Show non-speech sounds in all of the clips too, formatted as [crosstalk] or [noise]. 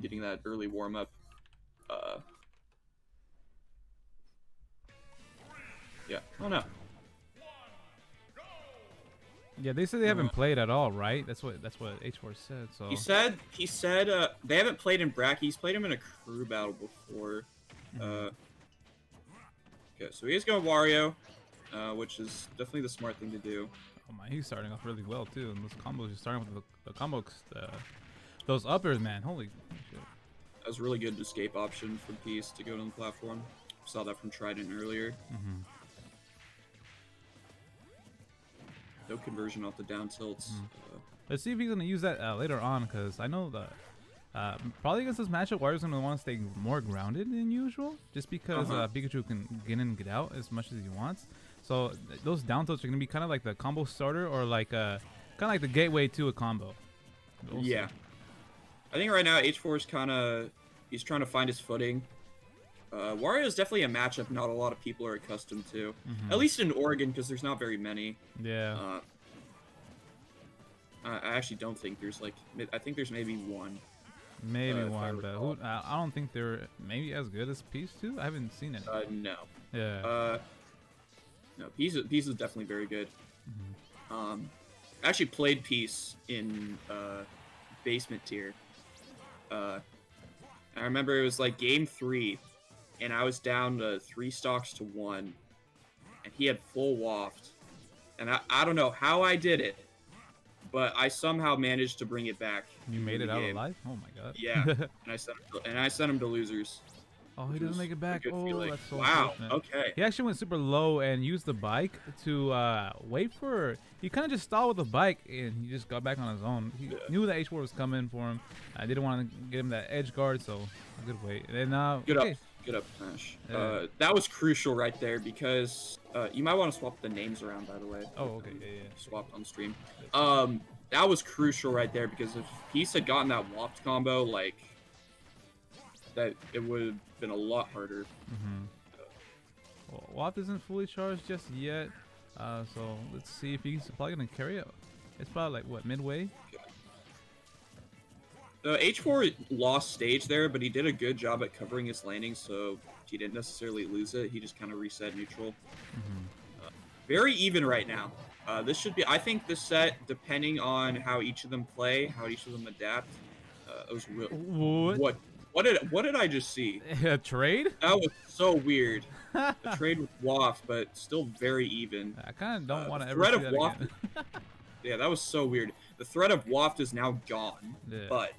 getting that early warm up. Uh, yeah. Oh no. Yeah, they said they haven't played at all, right? That's what that's what H4 said. So He said he said uh, they haven't played in Bracky. He's played him in a crew battle before. Uh, okay, so he is going Wario, uh, which is definitely the smart thing to do. oh my, he's starting off really well too. And those combos, he's starting with the, the combo, uh, those uppers, man. Holy shit. That was a really good escape option for Peace to go to the platform. Saw that from Trident earlier. hmm No conversion off the down tilts. Mhm. Uh, Let's see if he's gonna use that uh, later on, because I know that uh, probably against this matchup, Wario's gonna want to stay more grounded than usual, just because Uh-huh. uh, Pikachu can get in and get out as much as he wants. So th- those down tilts are gonna be kind of like the combo starter, or like uh, kind of like the gateway to a combo. We'll see. I think right now H4 is kind of he's trying to find his footing. Uh, Wario is definitely a matchup not a lot of people are accustomed to. Mhm. At least in Oregon, because there's not very many. Yeah. Uh, I actually don't think there's like I think there's maybe one. Maybe uh, if I one, but who. I don't think they're maybe as good as Peace too. I haven't seen it. Uh, no. yeah. Uh, no, Peace is, Peace is definitely very good. Mhm. Um, I actually played Peace in uh, basement tier. Uh, I remember it was like game three, and I was down to three stocks to one, and he had full waft, and I, I don't know how I did it, but I somehow managed to bring it back. you made it out game. alive? Oh my god. Yeah. [laughs] And I sent him to, and I sent him to losers. Oh, he doesn't make it back. Oh, feeling. that's so wow. Okay. He actually went super low and used the bike to uh, wait for. He kind of just stalled with the bike and he just got back on his own. He Yeah. knew that H4 was coming for him. I didn't want to get him that edge guard, so a good wait. And then uh, Good okay. up, good up. Yeah. Uh, that was crucial right there because uh, you might want to swap the names around. By the way. Oh, okay, yeah, yeah. Swapped on stream. Um, that was crucial right there because if Peace had gotten that waft combo, like that, it would have been a lot harder. Mm-hmm. Well, Waft isn't fully charged just yet, uh, so let's see if he's probably gonna carry it. It's probably like what midway. Uh, H4 lost stage there, but he did a good job at covering his landing, so he didn't necessarily lose it. He just kind of reset neutral. Mm-hmm. very even right now. Uh, this should be. I think this set, depending on how each of them play, how each of them adapt, uh, it was real. What? What? What did? What did I just see? [laughs] a trade? That was so weird. [laughs] A trade with Waft, but still very even. I kind of don't Uh, want to ever threat of again. [laughs] Yeah, that was so weird. The threat of Waft is now gone, yeah. but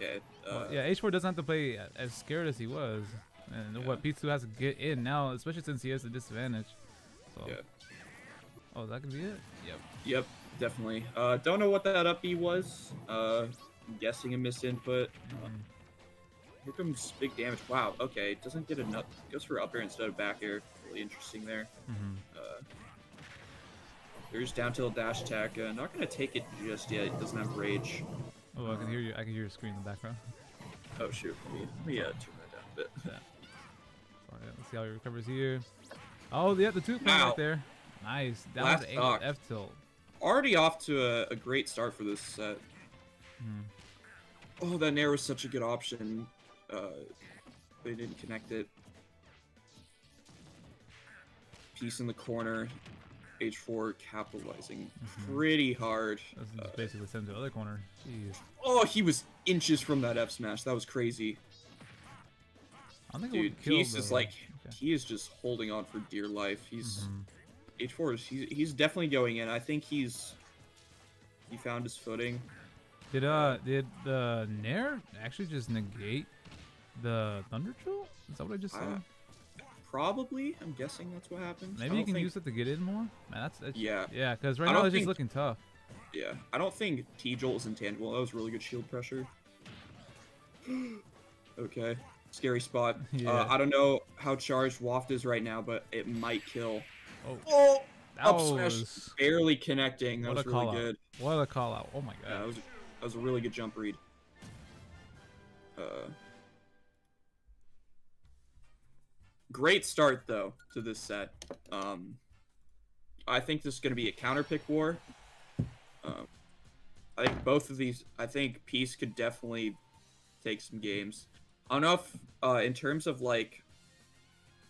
yeah, uh, Well, yeah, H4 doesn't have to play as scared as he was. And Yeah. what P2 has to get in now, especially since he has a disadvantage. So. Yeah. Oh, that could be it? Yep. Yep, definitely. Uh, don't know what that up B was. Uh, I'm guessing a missed input. Here comes big damage. Wow. Okay, doesn't get enough. Goes for up air instead of back air. Really interesting there. Mhm. Uh, there's down tilt dash attack. Uh, not gonna take it just yet. It doesn't have rage. Oh, I can hear you. I can hear your screen in the background. Oh shoot. Let me, let me uh, turn that down a bit. Yeah, let's see how he recovers here. Oh, yeah, the two Wow. right there. Nice. That Last was eight. F tilt. Already off to a, a great start for this set. Mhm. Oh, that nair was such a good option. Uh, they didn't connect it. Peace in the corner. H4 capitalizing Mhm. pretty hard. That's Uh, basically sent to the other corner. Jeez. oh, he was inches from that F smash. That was crazy. I think Dude, kill Peace is like, Okay. he is just holding on for dear life. He's Mhm. H4 is he's, he's definitely going in. I think he's he found his footing. Did uh did the Nair actually just negate the Thunder Drill? Is that what I just said? Uh, Probably, I'm guessing that's what happened. Maybe you can think- use it to get in more. Man, that's, that's Yeah, yeah. Because right now it's just looking tough. yeah. I don't think T Jolt is intangible. That was really good shield pressure. [gasps] okay, scary spot. [laughs] Yeah. Uh, I don't know how charged Waft is right now, but it might kill. Oh, Oh, that up smash was barely connecting. That what was really good. What a call out. Oh my god. Yeah, that was that was a really good jump read. Uh, great start though to this set. Um, I think this is going to be a counter pick war. Um, I think both of these. I think Peace could definitely take some games. I don't know if, uh, in terms of like,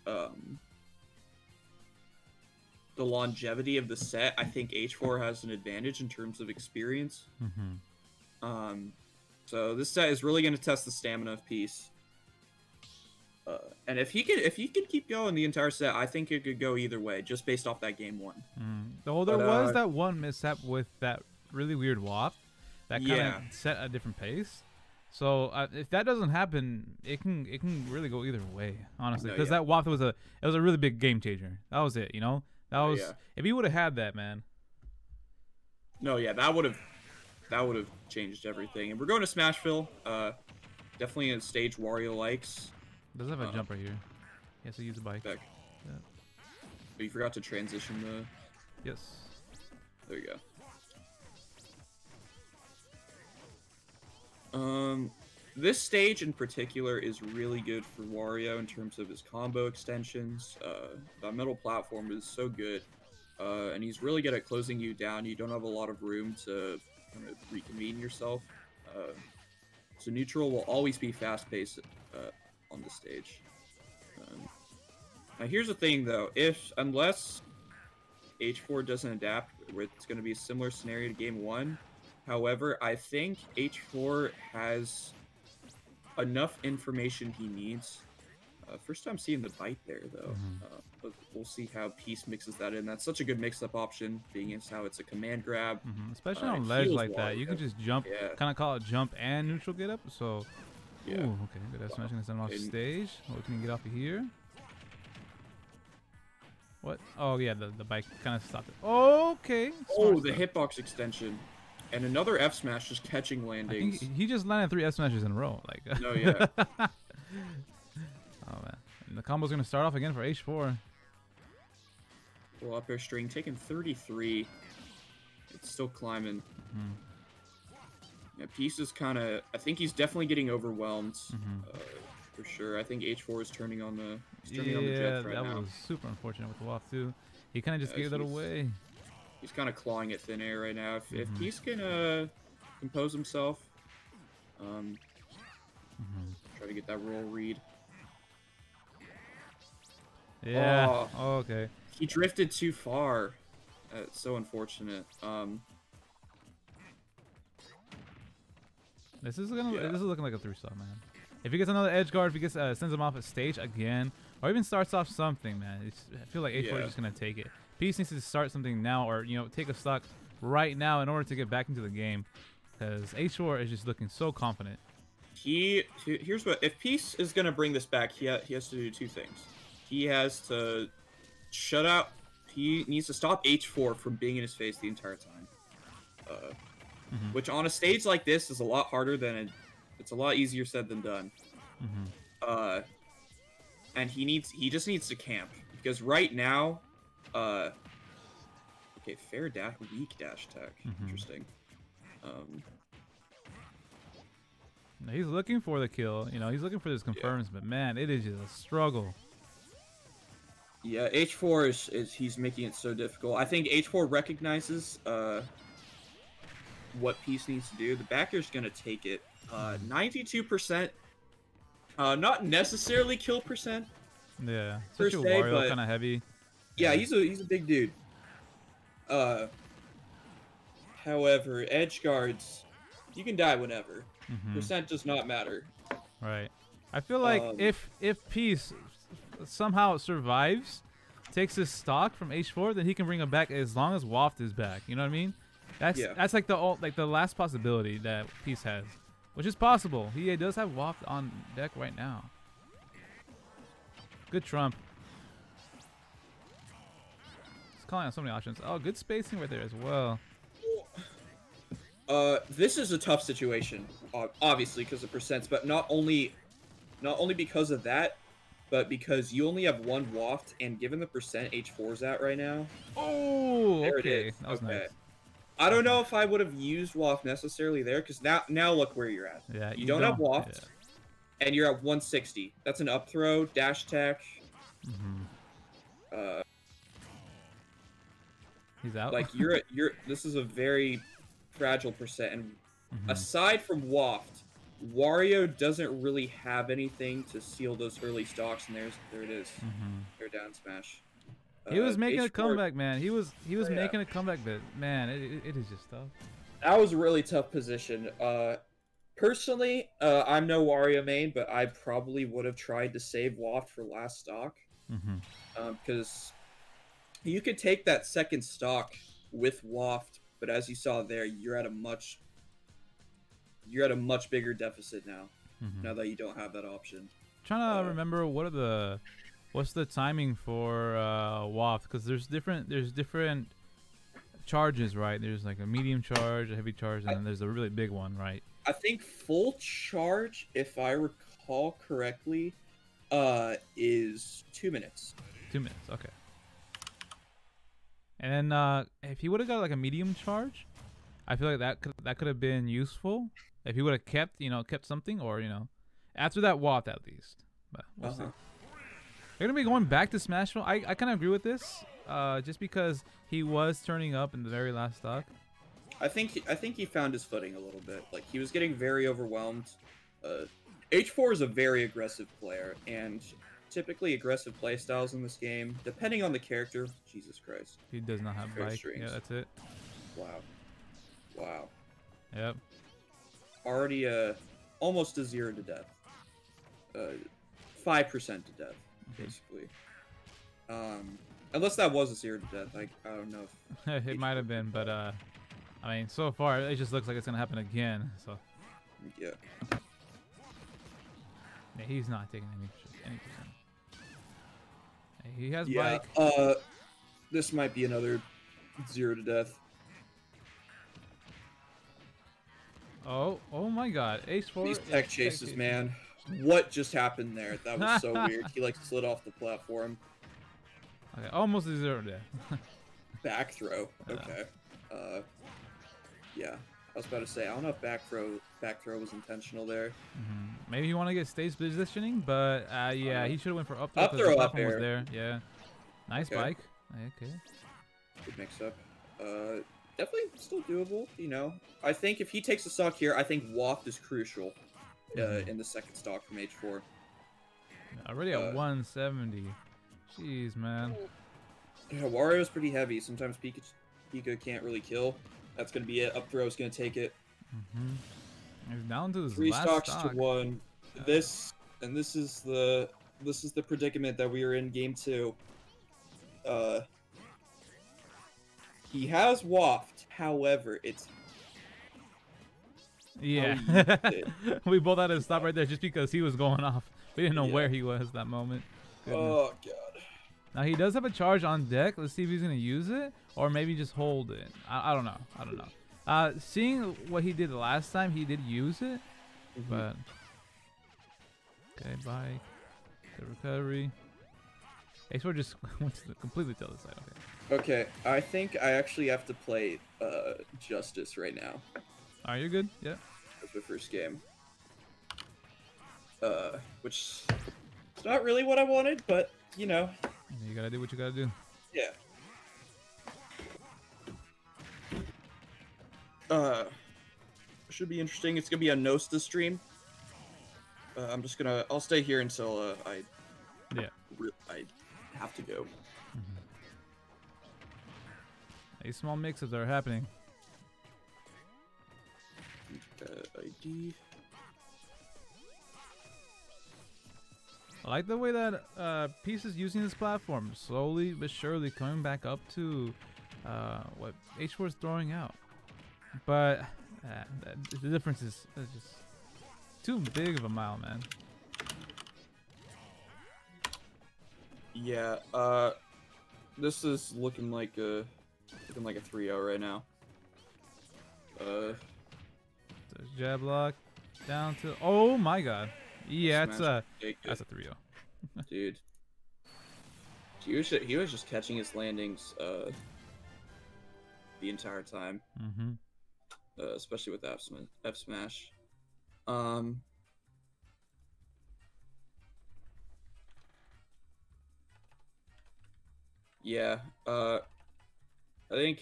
um, the longevity of the set, I think H4 has an advantage in terms of experience. Mm-hmm. Um, so this set is really going to test the stamina of Peace. Uh, and if he could, if he could keep going the entire set, I think it could go either way, just based off that game one. Mm. Though there But, was uh, that one mishap with that really weird waft that kind of Yeah. set a different pace. So uh, if that doesn't happen, it can it can really go either way, honestly. No, Because yeah. that waft was a it was a really big game changer. That was it, you know. That Oh, was yeah. if he would have had that, man. No, yeah, that would have, that would have changed everything. And we're going to Smashville. Uh, definitely a stage Wario likes. Doesn't have a Uh, jump right here. He has to use the bike. Back. Yeah. But you forgot to transition the. Yes. There you go. Um, this stage in particular is really good for Wario in terms of his combo extensions. Uh, that middle platform is so good, uh, and he's really good at closing you down. You don't have a lot of room to kind of reconvene yourself. Uh, so neutral will always be fast paced uh, on the stage. Um, now here's the thing though, if unless H4 doesn't adapt, it's going to be a similar scenario to game one. However, I think H4 has enough information he needs. Uh, first time seeing the bite there, though. Mhm. Uh, but we'll see how Peace mixes that in. That's such a good mix-up option, being as how it's a command grab. hmm Especially Uh, on ledge like that, you can just jump, Yeah. kind of call it jump and neutral get up. So, Yeah. Ooh, okay, good. That's smashing this off stage. What can you get off of here? What? Oh yeah, the the bike kind of stopped it. Okay. Oh, the stuff. hitbox extension. And another F smash just catching landings. he just landed three S smashes in a row. Like. No, [laughs] yeah. oh man, and the combo's gonna start off again for H4. Well, up air string taking 33. It's still climbing. Mhm. Yeah, Peace is kind of. I think he's definitely getting overwhelmed. Mhm. Uh, for sure. I think H4 is turning on the. He's turning on the Yeah, jets right that now. was super unfortunate with the waft too. He kind of just Yeah, gave that he's- away. He's kind of clawing at thin air right now. If, if Mhm. Peace can uh, compose himself, um, Mhm. try to get that roll read. Yeah. Oh, okay. He drifted too far. So unfortunate. Um, This is gonna. Yeah. This is looking like a three star, man. If he gets another edge guard, if he gets uh, sends him off a stage again, or even starts off something, man, it's, I feel like H4 Yeah. is just gonna take it. Peace needs to start something now, or you know, take a stock right now in order to get back into the game, because H4 is just looking so confident. he he- here's what if Peace is gonna bring this back, he ha- he has to do two things. He has to shut out. He needs to stop H4 from being in his face the entire time. Uh, Mhm. Which on a stage like this is a lot harder than it, it's a lot easier said than done. hmm Uh, and he needs he just needs to camp because right now, uh, okay, fair dash, weak dash tech, Mhm. interesting. Um, He's looking for the kill. You know, he's looking for this confirms, but man, it is just a struggle. Yeah, H4 is, is he's making it so difficult. I think H4 recognizes uh what Peace needs to do. The backer's gonna take it. Uh, 92%. Uh, not necessarily kill percent. Yeah, se, Wario, but- kind of heavy. Yeah, he's a he's a big dude. Uh, however, edge guards, you can die whenever. Mhm. Percent does not matter. Right. I feel like Um, if if Peace somehow survives, takes his stock from H4, then he can bring him back as long as Waft is back. You know what I mean? That's Yeah. that's like the ul- like the last possibility that Peace has, which is possible. He does have Waft on deck right now. Good trump. He's calling out so many options. Oh, good spacing right there as well. Uh, this is a tough situation, obviously because of percents, but not only, not only because of that, but because you only have one waft, and given the percent H4's at right now, Oh, there okay. it is. That was okay. nice. I don't know if I would have used waft necessarily there, because now now look where you're at, Yeah, You don't have waft. yeah. and you're at 160. That's an up throw, dash tech. Mhm. Uh, He's out. like you're you're. This is a very fragile percent, and Mhm. aside from waft, Wario doesn't really have anything to seal those early stocks, and there's there it is. Mm -hmm. They're down smash. He was Uh, making a H4 comeback, man. He was he was Oh, yeah. making a comeback, but man, it, it, is just tough. That was a really tough position. Uh, personally, uh, I'm no Wario main, but I probably would have tried to save Waft for last stock. Mm-hmm. because you could take that second stock with Waft, but as you saw there, you're at a much you're at a much bigger deficit now. Mm-hmm. Now that you don't have that option. Trying uh, to remember what are the what's the timing for uh, waft because there's different there's different charges, right? There's like a medium charge, a heavy charge, and I- then there's a really big one, right? I think full charge, if I recall correctly, uh, is two minutes. Two minutes, okay. And then uh, if he would have got like a medium charge, I feel like that could that could have been useful if he would have kept you know kept something or you know after that waft at least. But we'll see. They're gonna be going back to Smashville. I, I kind of agree with this, uh, just because he was turning up in the very last stock. I think he, I think he found his footing a little bit. Like he was getting very overwhelmed. Uh, H4 is a very aggressive player, and typically aggressive playstyles in this game, depending on the character. Jesus Christ! He does not have bike. strings. Yeah, that's it. Wow, wow. Yep. Already uh, almost a zero to death. Uh, five percent to death. Basically. Um, unless that was a zero to death. like I don't know. If, [laughs] it might have been, but uh, I mean, so far it just looks like it's gonna happen again. So yeah. yeah, he's not taking any any percent. He has Yeah. bike. Uh, this might be another zero to death. Oh, oh my God, Ace Four. These tech chases, man. What just happened there? That was so [laughs] weird. He like slid off the platform. Okay, almost zero there. [laughs] Back throw. Yeah. Okay. Uh, yeah. I was about to say I don't know if back throw back throw was intentional there. Mhm. Maybe you want to get stage positioning, but uh, yeah, Uh, he should have went for up throw up 'cause the throw, up platform was there. Yeah, nice Okay. bike. Okay. Good mix up. Uh, definitely still doable. You know, I think if he takes a stock here, I think waft is crucial. Uh, Mhm. in the second stock from H4. Already at Uh, 170. Jeez, man. Yeah, Wario's pretty heavy. Sometimes Pika, Pika can't really kill. That's gonna be it. Up throw's gonna take it. hmm He's down to his Three last stocks stock. to one. This and this is the this is the predicament that we are in game two. Uh, he has waft. However, it's Yeah. Oh, [laughs] we both had to stop right there just because he was going off. We didn't know Yeah. where he was that moment. Goodness. oh god. Now he does have a charge on deck. Let's see if he's gonna use it or maybe just hold it. I, I don't know. I don't know. Uh, seeing what he did last time, he did use it, Mhm. but okay, bye. The recovery. Ace4 just [laughs] went to the completely to the other side. Okay. Okay, I think I actually have to play uh Justice right now. All right, you're good. Yeah. That's my first game. Uh, which it's not really what I wanted, but you know, You gotta do what you gotta do. yeah. Uh, should be interesting. It's gonna be a Nosta stream. Uh, I'm just gonna. I'll stay here until uh, I. Yeah. I have to go. These small mix-ups are happening. Uh, ID. I like the way that uh, Peace is using this platform, slowly but surely coming back up to uh, what H4 is throwing out. But uh, the difference is, is just too big of a mile, man. Yeah. Uh, this is looking like a looking like a 3-0 right now. Uh, jab lock down to. Oh my God! Yeah, it's a that's a 3-0. [laughs] dude. He was ju- he was just catching his landings uh the entire time, Mm-hmm. uh, especially with F, sm- F smash. Um. Yeah, uh, I think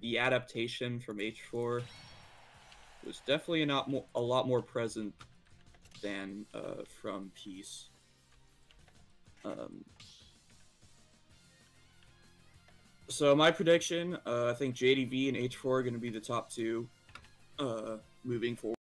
the adaptation from H4 was definitely a not more a lot more present than uh, from Peace. Um, so my prediction, uh, I think JDV and H4 are going to be the top two uh, moving forward.